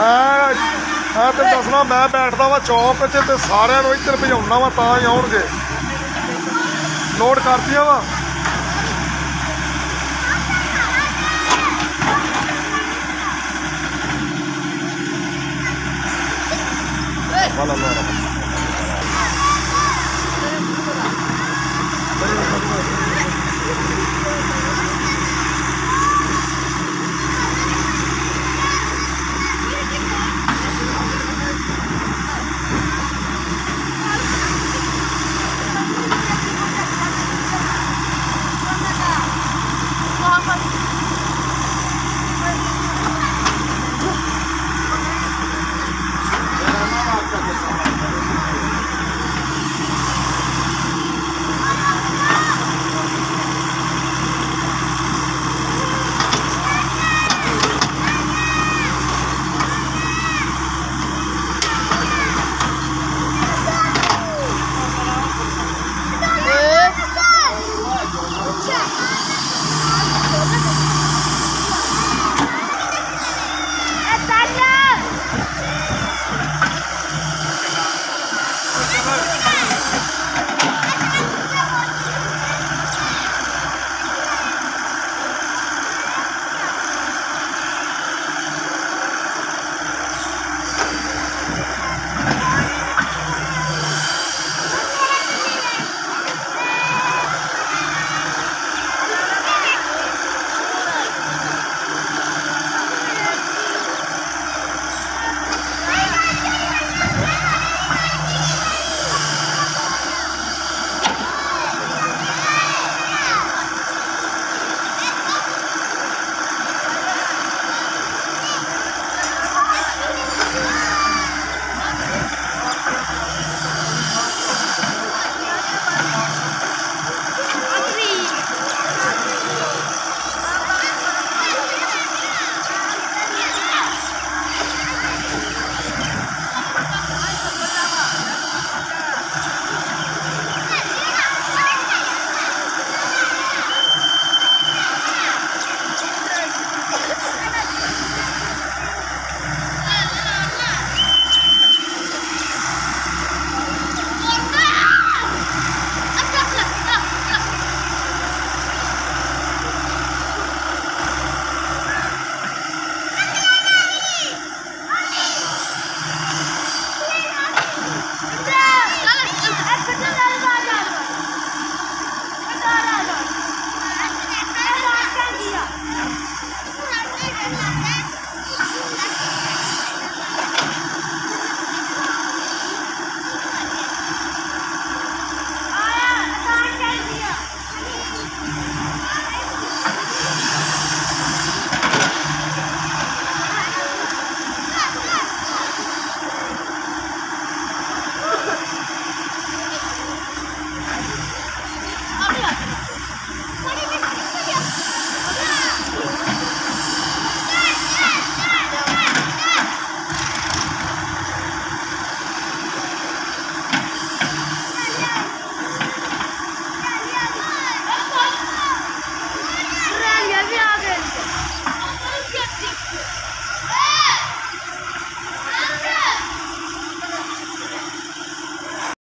ਮੈਂ ਮੈਂ ਤੇ ਦੱਸਣਾ ਮੈਂ ਬੈਠਦਾ ਵਾ ਚੌਕ 'ਚ ਤੇ ਸਾਰਿਆਂ ਨੂੰ ਇੱਧਰ ਭਜਾਉਣਾ ਵਾ ਤਾਂ ਹੀ ਆਉਣਗੇ। ਨੋਟ ਕਰਤੀਆਂ ਵਾ। ਵਾਲਾ ਵਾਲਾ